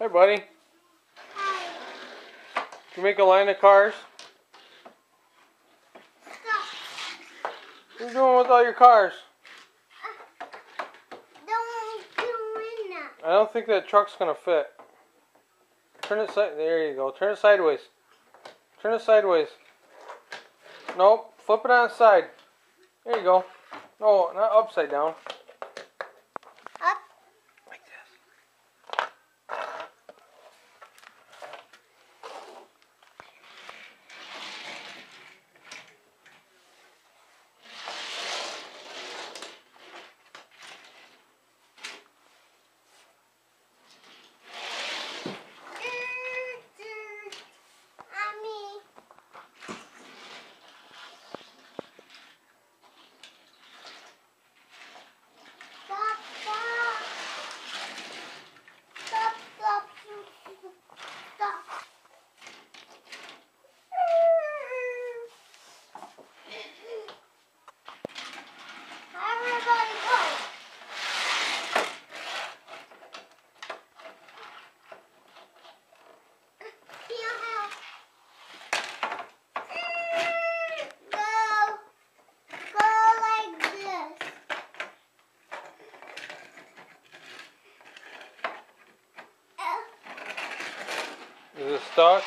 Hey, buddy. Hi. You make a line of cars? Stop. What are you doing with all your cars? Uh, don't do. I don't think that truck's gonna fit. Turn it side. There you go. Turn it sideways. Turn it sideways. Nope. Flip it on its side. There you go. No, not upside down. Up. Like this. Mommy. Stop, stop. Stop, stop, stop. Everybody go. Here, help. Go. Go like this. It stuck?